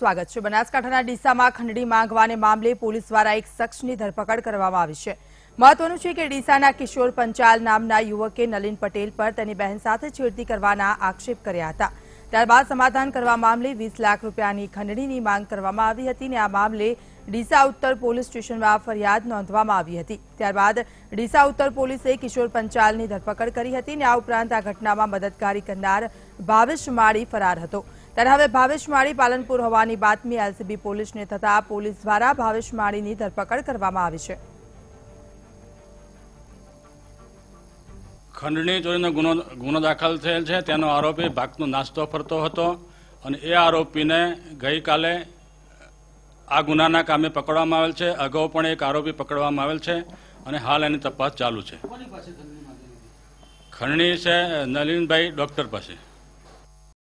સ્વાગત છે. બનાસકાંઠાના ડીસામાં ખંડણી માંગવાને મામલે પોલીસ દ્વારા એક શખ્સની ધરપકડ કરવામાં આવી છે. મહત્વનું છે કે ડીસાના કિશોર પંચાલ નામના યુવકે નલિન પટેલ પર તેની બહેન સાથે છેડતી કરવાના આક્ષેપ કર્યા હતા. ત્યારબાદ સમાધાન કરવા મામલે વીસ લાખ રૂપિયાની ખંડણીની માંગ કરવામાં આવી હતી અને આ મામલે ડીસા ઉત્તર પોલીસ સ્ટેશનમાં ફરિયાદ નોંધવામાં આવી હતી. ત્યારબાદ ડીસા ઉત્તર પોલીસે કિશોર પંચાલની ધરપકડ કરી હતી અને આ ઉપરાંત આ ઘટનામાં મદદગારી કરનાર ભાવેશ માળી ફરાર હતો. ત્યારે હવે ભાવેશ માળી પાલનપુર હોવાની બાતમી એલસીબી પોલીસને થતા પોલીસ દ્વારા ભાવેશ માળીની ધરપકડ કરવામાં આવી છે. ખંડણી ચોરીનો ગુનો ગુનો દાખલ થયેલ છે. તેનો આરોપી ભાગનો નાસ્તો ફરતો હતો અને એ આરોપીને ગઈકાલે આ ગુનાના કામે પકડવામાં આવેલ છે. અગાઉ પણ એક આરોપી પકડવામાં આવેલ છે અને હાલ એની તપાસ ચાલુ છે. ખંડણી છે નલિનભાઈ ડોક્ટર પાસે.